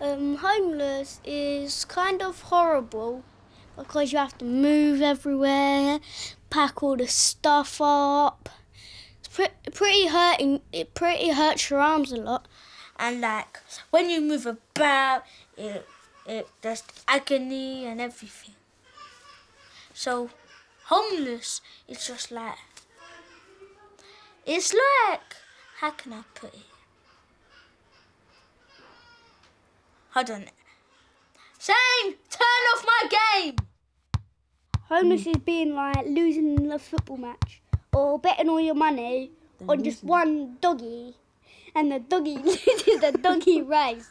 Um, homeless is kind of horrible because you have to move everywhere, pack all the stuff up. It's pre- pretty hurting. It pretty hurts your arms a lot. And like when you move about, it it there's agony and everything. So homeless is just like it's like how can I put it? Hold on. Shane, turn off my game. Homeless is being like losing a football match or betting all your money on just one doggy, and the doggy loses the doggy race,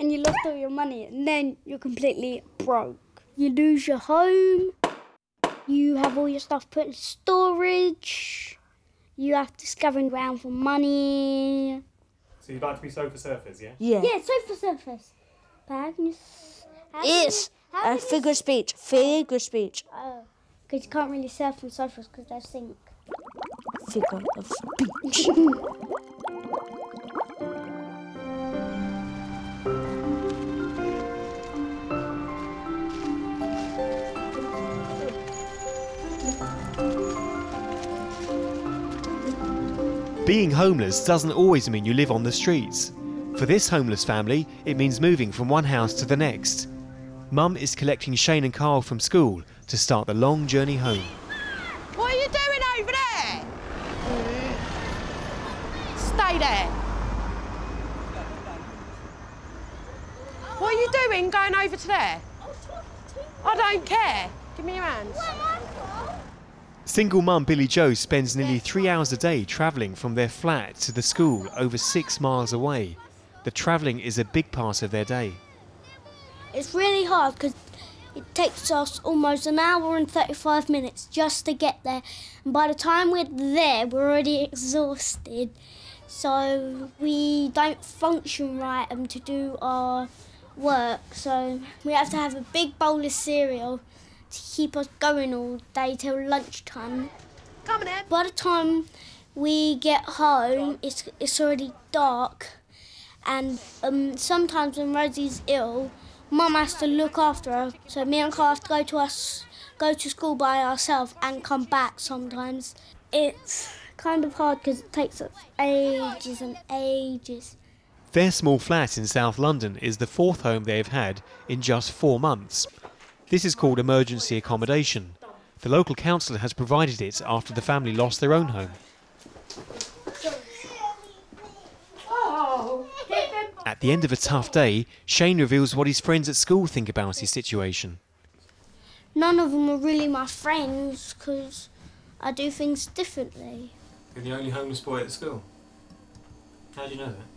and you lost all your money, and then you're completely broke. You lose your home. You have all your stuff put in storage. You have to scavenge around for money. So you'd like to be sofa surfers, yeah? Yeah. Yeah, sofa surfers. But how can you? s- how can It's a figure of speech. Figure of speech. Oh, because you can't really surf on sofas because they sink. Figure of speech. Being homeless doesn't always mean you live on the streets. For this homeless family, it means moving from one house to the next. Mum is collecting Shane and Carl from school to start the long journey home. What are you doing over there? Stay there. What are you doing going over to there? I don't care. Give me your hands. Single mum Billy Joe spends nearly three hours a day travelling from their flat to the school over six miles away. The travelling is a big part of their day. It's really hard because it takes us almost an hour and 35 minutes just to get there. And by the time we're there, we're already exhausted. So we don't function right um, to do our work. So we have to have a big bowl of cereal to keep us going all day till lunchtime. Come on then. By the time we get home, it's, it's already dark. And um, sometimes when Rosie's ill, Mum has to look after her. So me and Carl have to go to us, go to school by ourselves and come back sometimes. It's kind of hard because it takes us ages and ages. Their small flat in South London is the fourth home they have had in just four months. This is called emergency accommodation. The local council has provided it after the family lost their own home. At the end of a tough day, Shane reveals what his friends at school think about his situation. None of them are really my friends because I do things differently. You're the only homeless boy at school. How do you know that?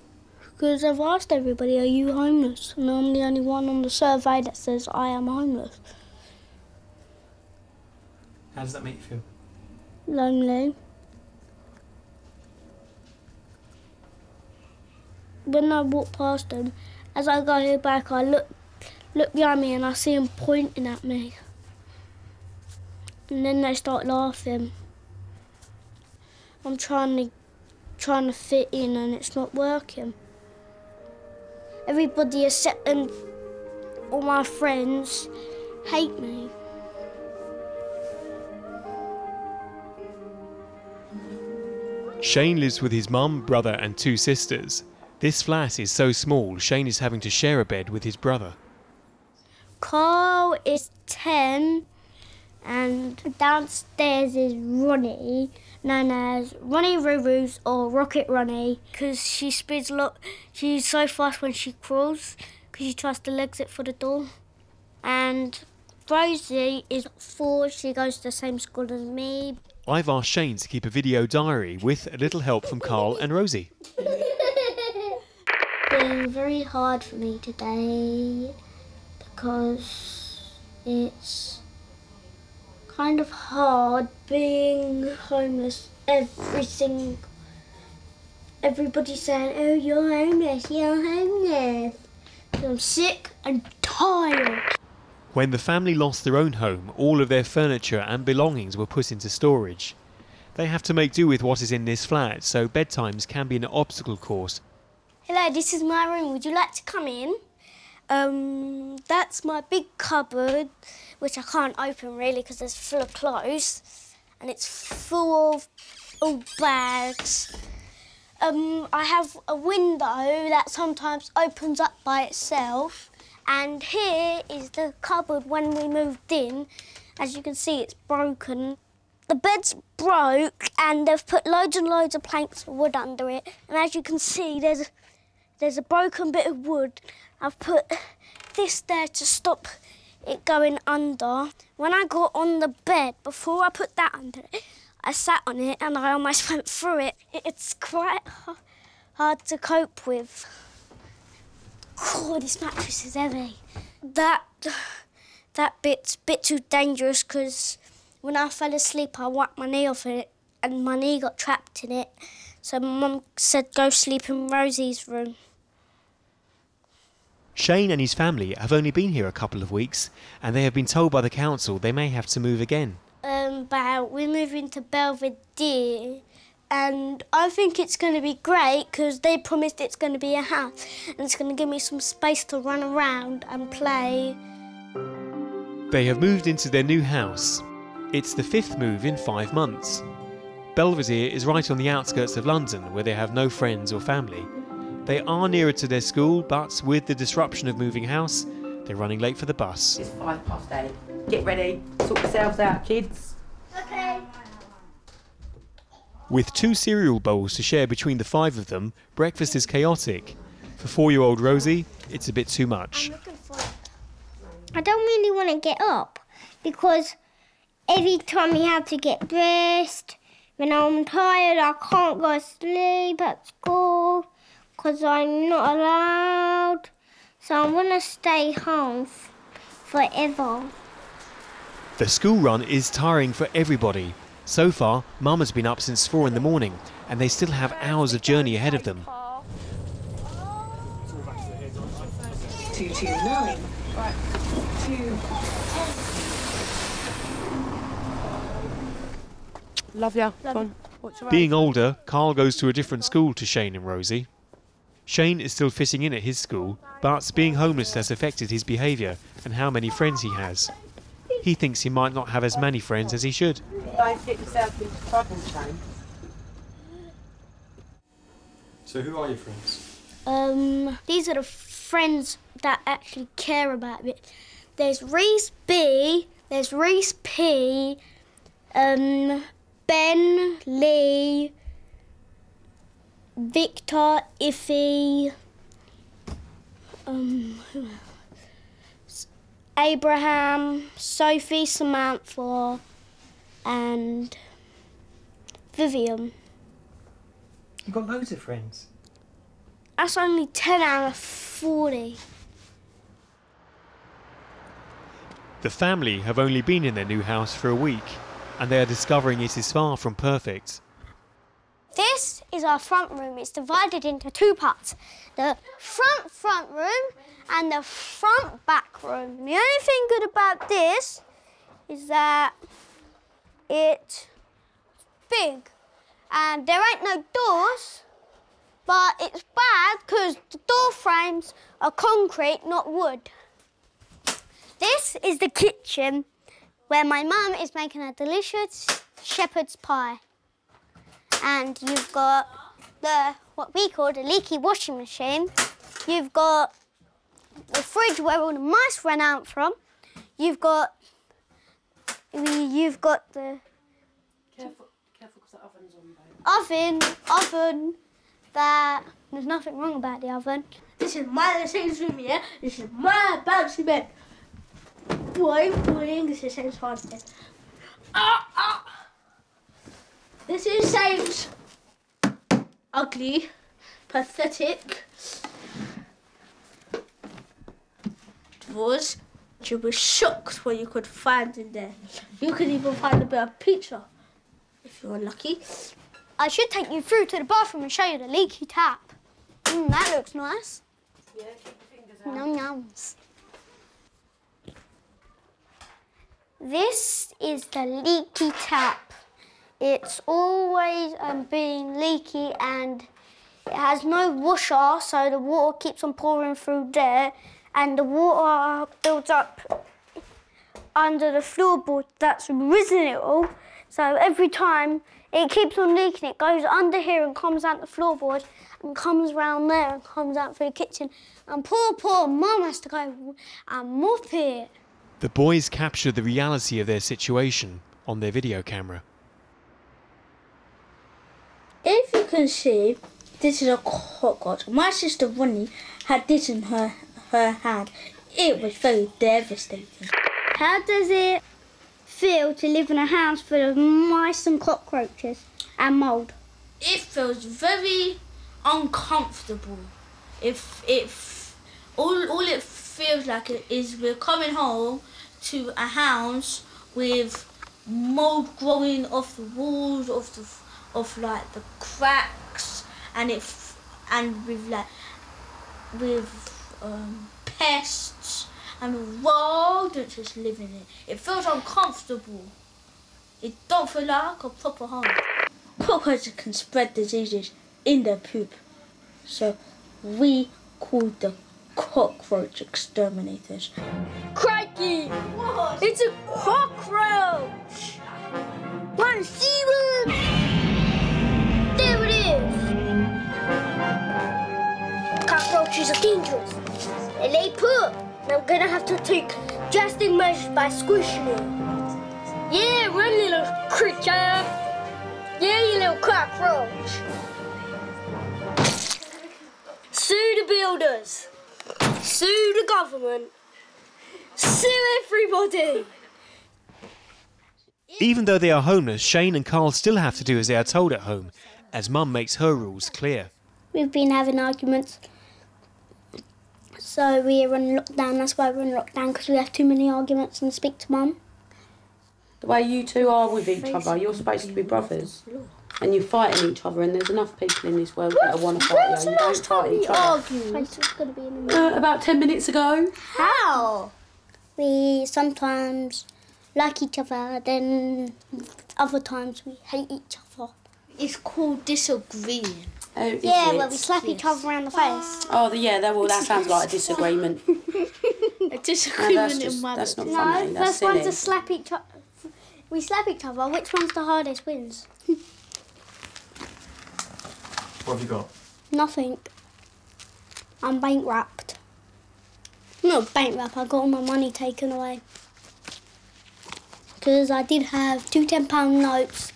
Because I've asked everybody, are you homeless? And I'm the only one on the survey that says I am homeless. How does that make you feel? Lonely. When I walk past them, as I go back, I look look behind me and I see them pointing at me. And then they start laughing. I'm trying to trying to fit in and it's not working. Everybody except and all my friends hate me. Shane lives with his mum, brother, and two sisters. This flat is so small, Shane is having to share a bed with his brother. Carl is 10 and downstairs is Ronnie, known as Ronnie Roo-Roos or Rocket Ronnie, because she speeds a lot. She's so fast when she crawls because she tries to exit for the door. And Rosie is four, she goes to the same school as me. I've asked Shane to keep a video diary with a little help from Carl and Rosie. It's been very hard for me today because it's kind of hard being homeless. Everything, everybody saying, "Oh, you're homeless. You're homeless." I'm sick and tired. When the family lost their own home, all of their furniture and belongings were put into storage. They have to make do with what is in this flat, so bedtimes can be an obstacle course. Hello, this is my room. Would you like to come in? Um, that's my big cupboard, which I can't open really because it's full of clothes, and it's full of old bags. Um, I have a window that sometimes opens up by itself, and here is the cupboard when we moved in. As you can see, it's broken. The bed's broke, and they've put loads and loads of planks of wood under it. And as you can see, there's there's a broken bit of wood. I've put this there to stop it going under. When I got on the bed, before I put that under it, I sat on it and I almost went through it. It's quite hard to cope with. Oh, this mattress is heavy. That that bit's a bit too dangerous because when I fell asleep, I whacked my knee off it and my knee got trapped in it. So Mum said go sleep in Rosie's room. Shane and his family have only been here a couple of weeks and they have been told by the council they may have to move again. Um, but we're moving to Belvedere and I think it's going to be great because they promised it's going to be a house and it's going to give me some space to run around and play. They have moved into their new house. It's the fifth move in five months. Belvedere is right on the outskirts of London where they have no friends or family. They are nearer to their school, but with the disruption of moving house, they're running late for the bus. It's five past eight. Get ready. Sort yourselves out, kids. Okay. With two cereal bowls to share between the five of them, breakfast is chaotic. For four year old Rosie, it's a bit too much. I don't really want to get up because every time we have to get dressed, when I'm tired, I can't go to sleep at school because I'm not allowed. So I'm going to stay home f- forever. The school run is tiring for everybody. So far, Mum has been up since four in the morning, and they still have hours of journey ahead of them. 229. Right. Two. Love ya. Come on. Watch your Being older, Carl goes to a different school to Shane and Rosie. Shane is still fitting in at his school, but being homeless has affected his behaviour and how many friends he has. He thinks he might not have as many friends as he should. Don't get yourself into trouble, Shane. So who are your friends? Um, these are the friends that actually care about me. There's Reese B, there's Reese P, um, Ben, Lee, Victor, Iffy, um. Abraham, Sophie, Samantha, and Vivian. You've got loads of friends. That's only 10 out of 40. The family have only been in their new house for a week, and they are discovering it is far from perfect. This is our front room. It's divided into two parts. The front front room and the front back room. The only thing good about this is that it's big and there ain't no doors, but it's bad because the door frames are concrete, not wood. This is the kitchen where my mum is making a delicious shepherd's pie and you've got the what we call the leaky washing machine. You've got the fridge where all the mice ran out from. You've got you've got the Careful, careful, because the oven's on, oven oven that there's nothing wrong about the oven. This is my Shane's room, yeah? This is my bouncy bed. Boy, boy, this is Shane's hardest. Ah, ah. This is Shane's. Ugly, pathetic. Drawers. You were shocked what you could find in there. You could even find a bit of pizza, if you were lucky. I should take you through to the bathroom and show you the leaky tap. Mm, that looks nice. Yeah, keep your fingers out. Num nums. This is the leaky tap. It's always um, being leaky and It has no washer, so the water keeps on pouring through there, and the water builds up under the floorboard that's risen it all. So every time it keeps on leaking, it goes under here and comes out the floorboard and comes round there and comes out through the kitchen. And poor, poor mum has to go and mop it. The boys capture the reality of their situation on their video camera. If you can see, this is a cockroach. My sister Ronnie had this in her her hand. It was very devastating. How does it feel to live in a house full of mice and cockroaches and mould? It feels very uncomfortable. If if all all it feels like is we're coming home to a house with mold growing off the walls, of the of like the cracks, and it f- and with like with um, pests and rodents just living in it. It feels uncomfortable. It don't feel like a proper home. Cockroaches can spread diseases in their poop, so we call them cockroach exterminators. Crikey! It's a cockroach! Wanna see Cockroaches are dangerous. They lay poop. And I'm gonna have to take drastic measures by squishing it. Yeah, run, little creature! Yeah, you little cockroach! Sue the builders! Sue the government! Sue everybody! Even though they are homeless, Shane and Carl still have to do as they are told at home, as Mum makes her rules clear. We've been having arguments. So we're in lockdown. That's why we're in lockdown because we have too many arguments and speak to mum. The way you two are with each other, you're supposed to be brothers. And you're fighting each other, and there's enough people in this world that want to fight you. You don't fight each other. It's gonna be in a Uh, about 10 minutes ago. How? We sometimes like each other, then other times we hate each other. It's called disagreeing. Oh, is Yeah, it? where we slap each other around the face. Oh, the- yeah, that, well, that sounds like a disagreement. A No, disagreement that's, in just, my that's not No, funny. That's first one to slap each other. We slap each other. Which one's the hardest wins? What have you got? Nothing. I'm bankrupt. I'm not bankrupt, I got all my money taken away. Because I did have two £10 notes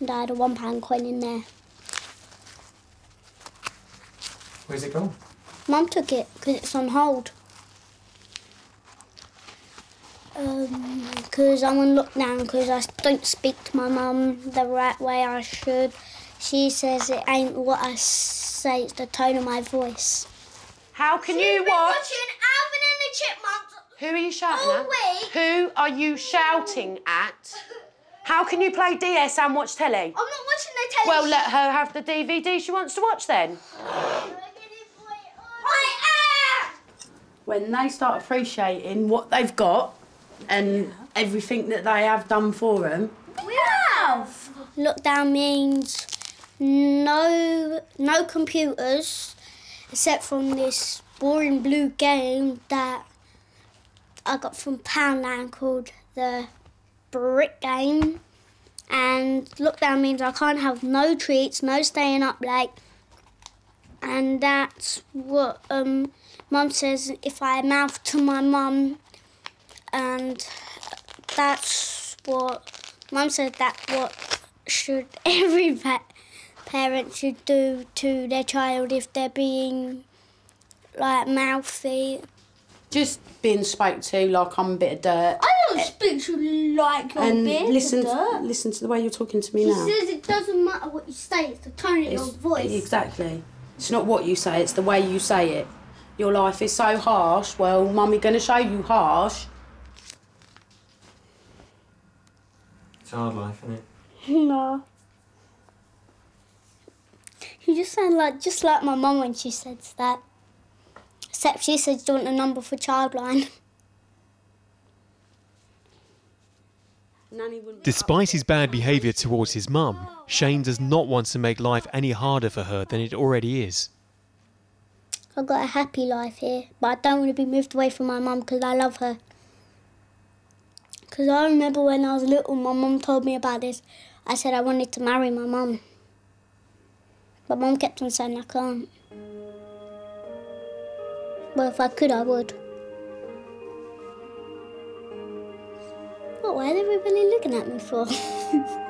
and I had a £1 coin in there. Where's it gone? Mum took it because it's on hold. Um, because I'm on lockdown because I don't speak to my mum the right way I should. She says it ain't what I say, it's the tone of my voice. How can you watch? Alvin and the Chipmunks. Who are you shouting at? wait. Who are you shouting at? How can you play DS and watch telly? I'm not watching the telly. Well, let her have the DVD she wants to watch then. I am. When they start appreciating what they've got and everything that they have done for them, We have. Lockdown means no no computers except from this boring blue game that I got from Poundland called the Brick Game. And lockdown means I can't have no treats, no staying up late. And that's what um, mum says if I mouth to my mum. And that's what mum said that what should every pa- parent should do to their child if they're being like mouthy. just being spoke to like I'm a bit of dirt. I don't speak to you like you're and big. listen, dirt. listen to the way you're talking to me She now. says it doesn't matter what you say, it's the tone of your voice. Exactly. It's not what you say, it's the way you say it. Your life is so harsh. Well, mummy gonna show you harsh. It's hard life, isn't it? No. You just sound like just like my mum when she says that. Except she said you want a number for Childline. Nanny. Despite his bad behaviour towards his mum, Shane does not want to make life any harder for her than it already is. I've got a happy life here, but I don't want to be moved away from my mum because I love her. Because I remember when I was little, my mum told me about this. I said I wanted to marry my mum. But mum kept on saying I can't. Well, if I could, I would. What, why is everybody looking at me for?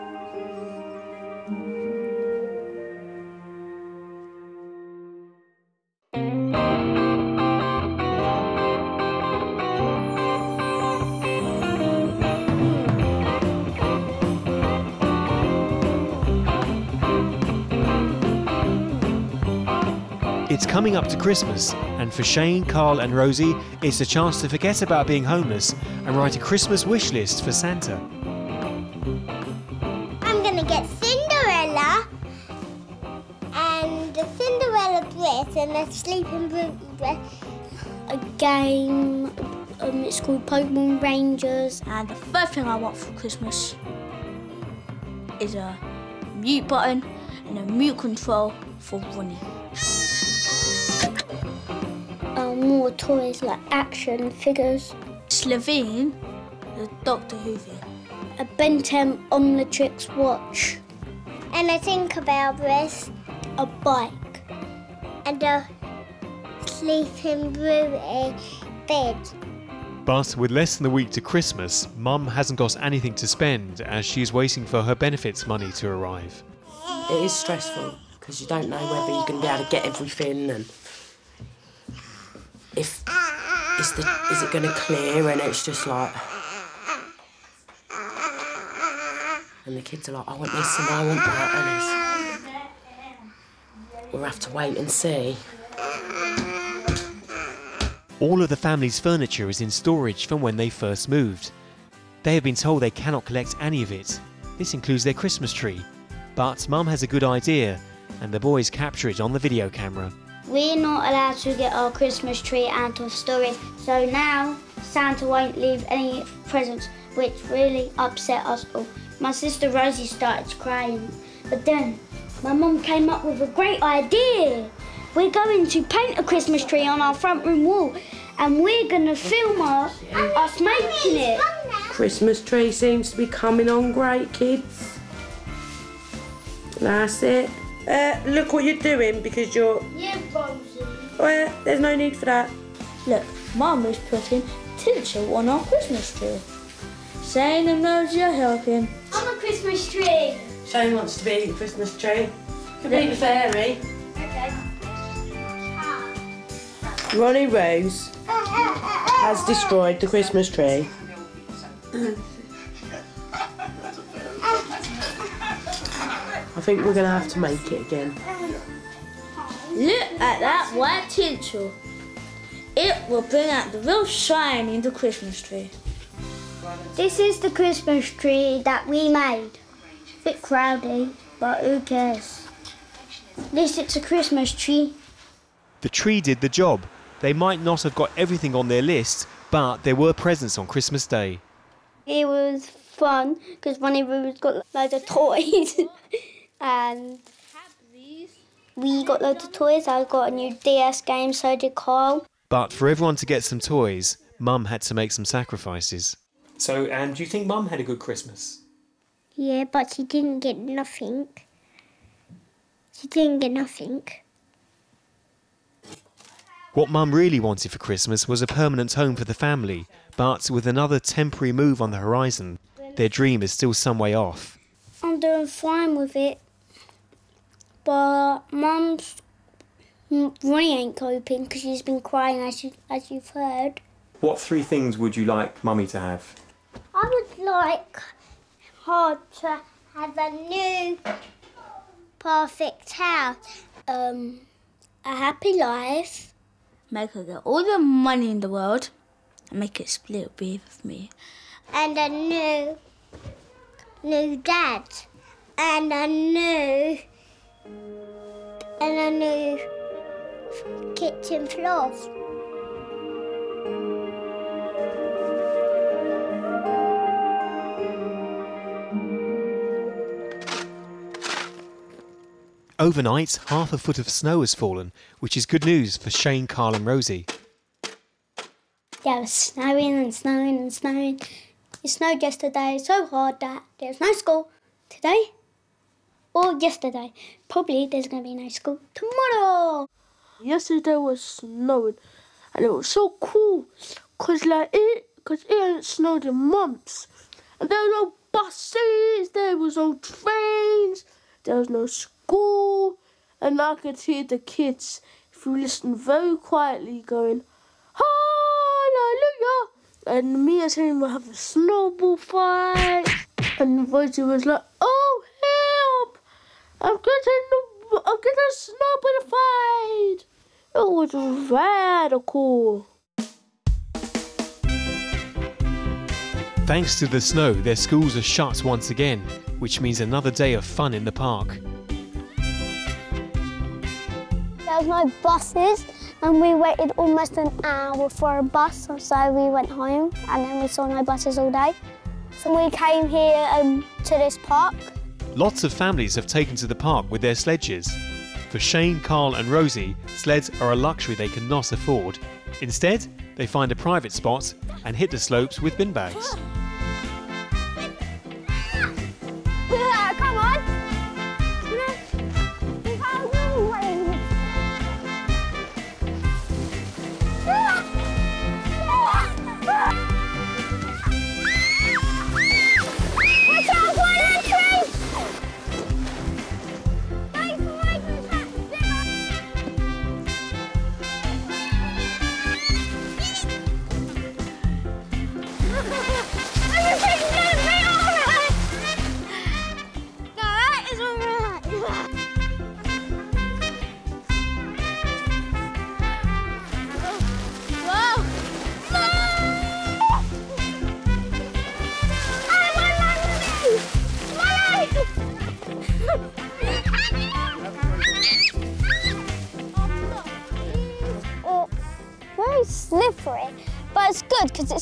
It's coming up to Christmas, and for Shane, Carl, and Rosie, it's a chance to forget about being homeless and write a Christmas wish list for Santa. I'm gonna get Cinderella and a Cinderella dress and a Sleeping Beauty dress. a game. Um, it's called Pokemon Rangers. And the first thing I want for Christmas is a mute button and a mute control for Ronnie. More toys like action figures. Slovene, the Doctor Who thing. A Ben 10 Omnitrix watch. And a Tinkerbell dress A bike. and a Sleeping Beauty bed. But with less than a week to Christmas, Mum hasn't got anything to spend as she's waiting for her benefits money to arrive. It is stressful because you don't know whether you're going to be able to get everything and if is the is it to clear and it's just like and the kids are like I want this and I want that and we'll have to wait and see. All of the family's furniture is in storage from when they first moved. They have been told they cannot collect any of it. This includes their Christmas tree. But Mum has a good idea, and the boys capture it on the video camera. We're not allowed to get our Christmas tree out of storage, so now Santa won't leave any presents, which really upset us all. My sister Rosie started crying, but then my mum came up with a great idea. We're going to paint a Christmas tree on our front room wall, and we're gonna film our, us making it. Christmas tree seems to be coming on great, kids. That's it. Uh, look what you're doing because you're. Yeah, Rosie. Well, there's no need for that. Look, Mum is putting tinsel on our Christmas tree. Shane and Rosie are helping. I'm a Christmas tree. Shane wants to be the Christmas tree. Could be the fairy. Okay. Ronnie Rose has destroyed the Christmas tree. I think we're gonna have to make it again. Look at that white tinsel. It will bring out the real shine in the Christmas tree. This is the Christmas tree that we made. A Bit crowdy, but who cares? At least it's a Christmas tree. The tree did the job. They might not have got everything on their list, but there were presents on Christmas Day. It was fun because Ronnie Roo's got loads of toys, and we got loads of toys. I got a new DS game, so did Carl. But for everyone to get some toys, Mum had to make some sacrifices. So, and do you think Mum had a good Christmas? Yeah, but she didn't get nothing. She didn't get nothing. What Mum really wanted for Christmas was a permanent home for the family, but with another temporary move on the horizon, their dream is still some way off. I'm doing fine with it, but Mum's really ain't coping because she's been crying as you as you've heard. What three things would you like Mummy to have? I would like her to have a new perfect house. Um, a happy life. Make her get all the money in the world and make it split with me. and a new new dad and a new and a new kitchen floor. Overnight, half a foot of snow has fallen, which is good news for Shane, Carl, and Rosie. Yeah, was snowing and snowing and snowing. It snowed yesterday so hard that there's no school today or yesterday. Probably there's going to be no school tomorrow. Yesterday was snowing and it was so cool because like it, cause it hadn't snowed in months. And there were no buses, there was no trains, there was no school. And I could hear the kids, if you listen very quietly, going, Hallelujah! And me and him were having a snowball fight. And Rosie was like, Oh! I'm getting, I'm getting a snowball fight. It was radical. Thanks to the snow, their schools are shut once again, which means another day of fun in the park. There was no buses and we waited almost an hour for a bus so we went home and then we saw no buses all day. So we came here um, to this park. Lots of families have taken to the park with their sledges. For Shane, Carl, and Rosie, sleds are a luxury they cannot afford. Instead, they find a private spot and hit the slopes with bin bags.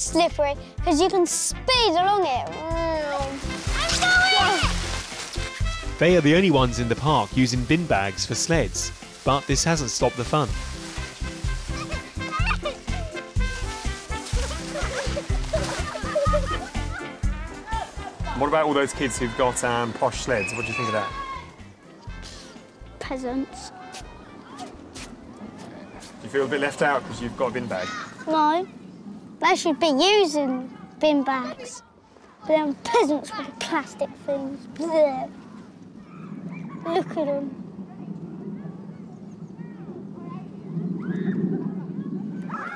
Slippery because you can speed along it. I'm going! They are the only ones in the park using bin bags for sleds, but this hasn't stopped the fun. What about all those kids who've got um, posh sleds? What do you think of that? Peasants. Do you feel a bit left out because you've got a bin bag? No, they should be using bin bags. But them peasants with plastic things. Blech. Look at them.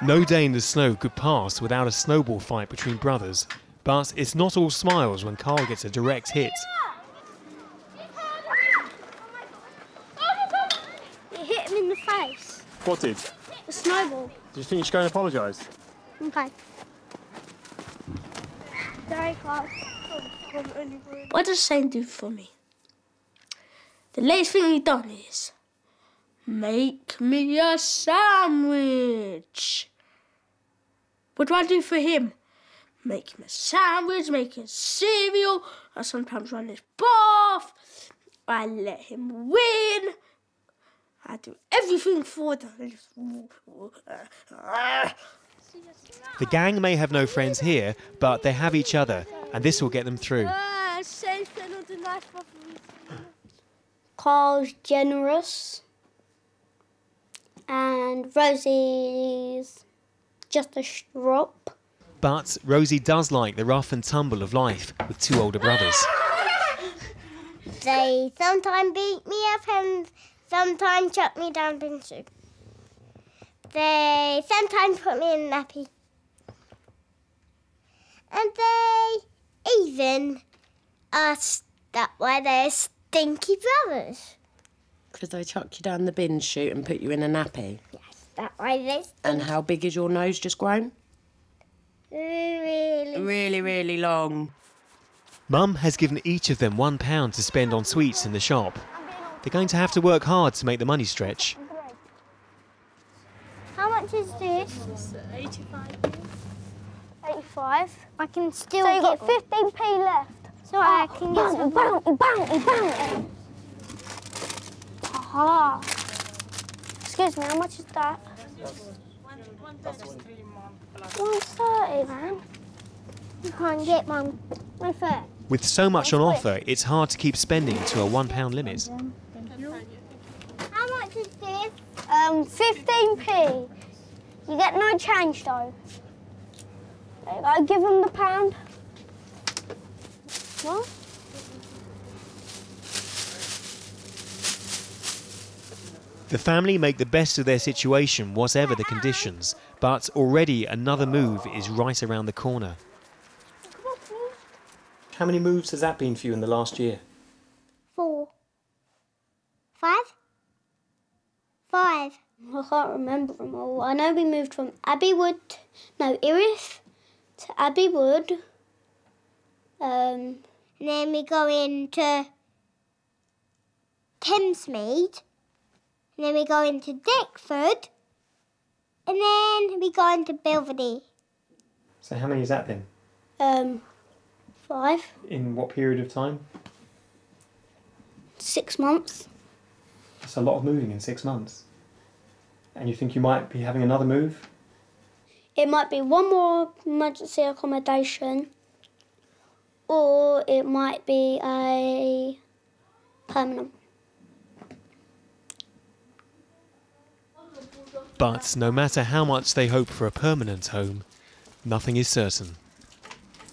No day in the snow could pass without a snowball fight between brothers, but it's not all smiles when Carl gets a direct hit. You hit him in the face. What did? The snowball. Do you think you should go and apologise? Okay. Very close. What does Shane do for me? The latest thing he done is make me a sandwich. What do I do for him? Make him a sandwich, make him cereal. I sometimes run his bath. I let him win. I do everything for them. The gang may have no friends here, but they have each other, and this will get them through. Carl's generous. And Rosie's just a strop. But Rosie does like the rough and tumble of life with two older brothers. They sometimes beat me up and sometimes chuck me down soup. They sometimes put me in a nappy. And they even ask that why they're stinky brothers. Because they chuck you down the bin chute and put you in a nappy. Yes, that why they And how big is your nose just grown? really Really, really long. Mum has given each of them one pound to spend on sweets in the shop. They're going to have to work hard to make the money stretch. How much is this? 85. 85. I can still so you got 15p left. So I can get some bounty, bounty, bounty. Ah. Excuse me, how much is that? One thirty, man. You can't get one. One thirty. With so much on offer, it's hard to keep spending to a £1 limit. How much is this? Um, 15p. You get no change though. There you go, give him the pound. What? The family make the best of their situation, whatever the conditions, but already another move is right around the corner. How many moves has that been for you in the last year? Four. Five? Five. I can't remember them all. I know we moved from Abbeywood, no, Erith to Abbeywood. Um, And then we go into Thamesmead. And then we go into Dexford. And then we go into Belvedere. So how many has that been? um, five, In what period of time? six months. That's a lot of moving in six months. And you think you might be having another move? It might be one more emergency accommodation, or it might be a permanent. But no matter how much they hope for a permanent home, nothing is certain.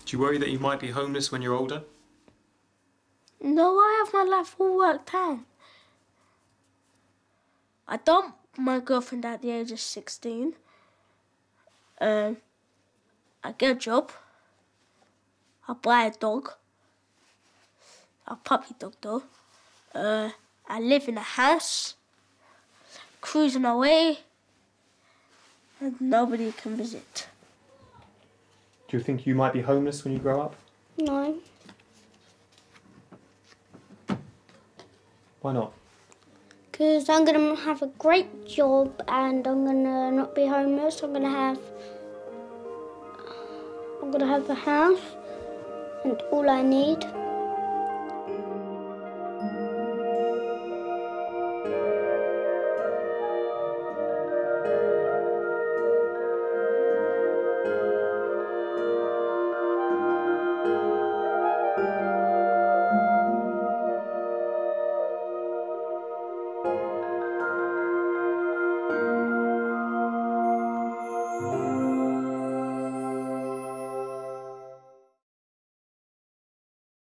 Do you worry that you might be homeless when you're older? No, I have my life all worked out. I dumped my girlfriend at the age of 16. Um, I get a job. I buy a dog. A puppy dog, though. Uh, I live in a house. Cruising away. And nobody can visit. Do you think you might be homeless when you grow up? No, Why not? Because I'm gonna have a great job and I'm gonna not be homeless. I'm gonna have, I'm gonna have a house and all I need.